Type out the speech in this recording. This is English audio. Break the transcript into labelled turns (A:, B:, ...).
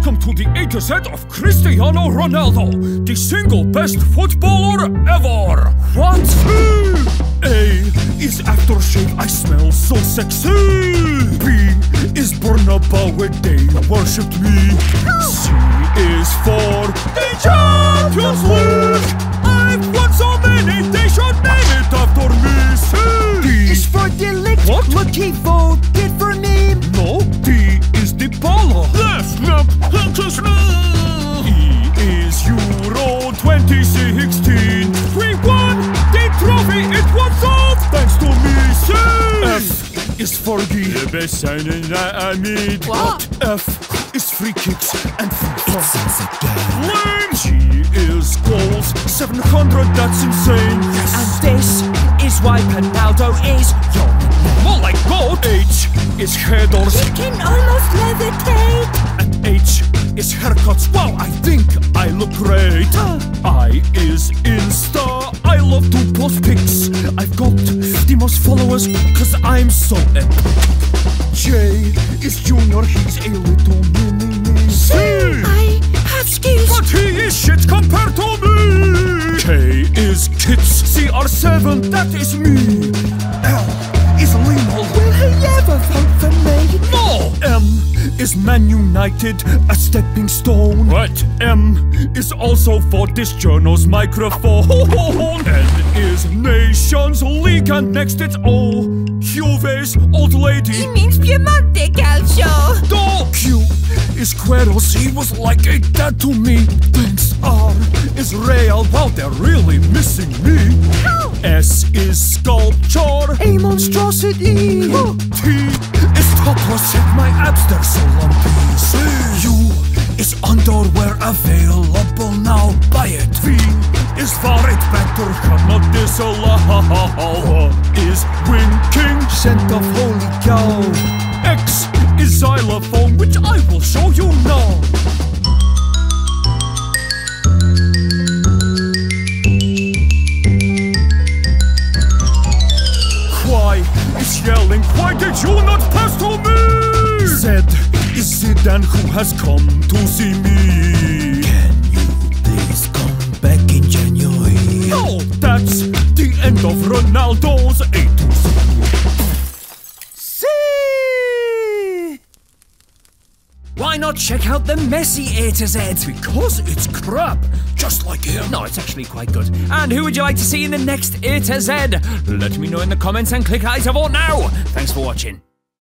A: welcome to the A to Z of Cristiano Ronaldo, the single best footballer ever. What? A is aftershave, I smell so sexy. B is Bernabeu, they worshipped me. C is for the Champions League. I've won so many, they should name it after me. C D
B: Is for delict.
A: What?
B: Look, he
A: 2016. We won the trophy. It was all thanks to me. C. F is Fergie. The best signing I made.
B: What?
A: F is free kicks and free FIFA. Lame. G is goals. 700. That's insane. yes.
B: And this is why Ronaldo is your
A: More like goat. H is headers.
B: He can almost levitate.
A: And H is haircuts. Wow, I think I look great. I is Insta. I love to post pics. I've got the most followers because I'm so eh. epic. J is Junior. He's a little mini me. C.
B: I have skills.
A: But he is shit compared to me. K is Kids. CR7. That is me. L is Man United, a stepping stone. What? M is also for this journal's microphone. N is Nations League, and next it's O. Juve's old lady.
B: He means Piemonte Calcio.
A: Do Q is Queiroz, he was like a dad to me. Thanks R is Real, wow, they're really missing me. S is Sculpture.
B: A monstrosity.
A: Underwear available now, buy it. V is VAR it better, cannot disallow. Is winking, scent of holy cow. X is xylophone, which I will show you now. Why is yelling? Why did you not pass to me? Z is Zidane who has come to see me. Can you please come back in January? No, that's the end of Ronaldo's A to Z.
B: See.
C: Why not check out the Messi A to Z?
A: Because it's crap, just like him.
C: No, it's actually quite good. And who would you like to see in the next A to Z? Let me know in the comments and click I to vote now. Thanks for watching.